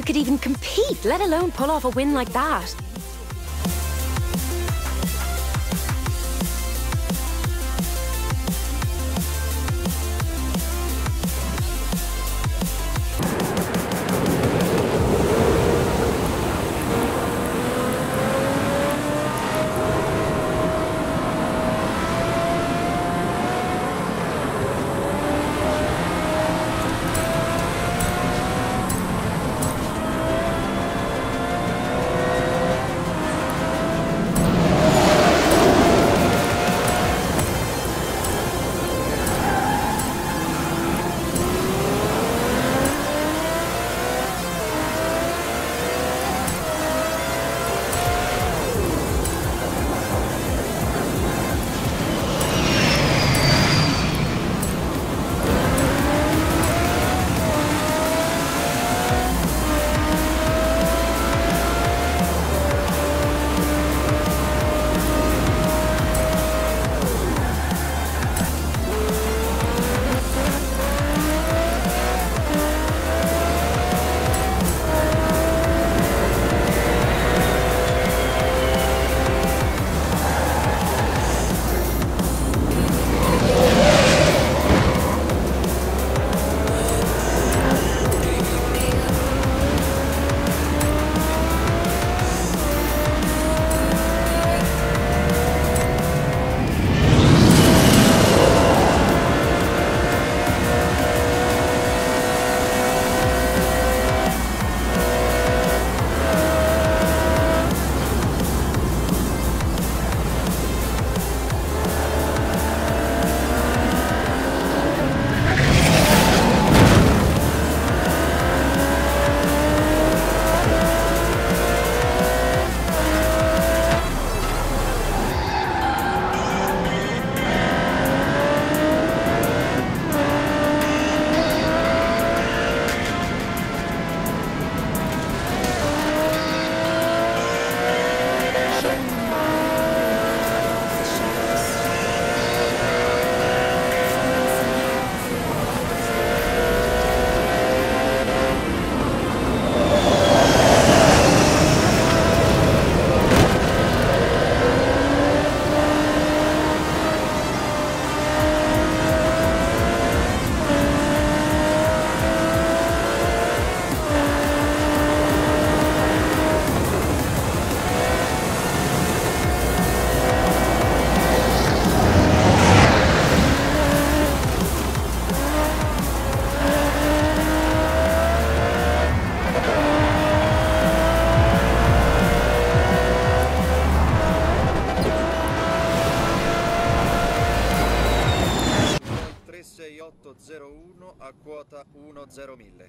you could even compete, let alone pull off a win like that. Mazda 1 0 1000.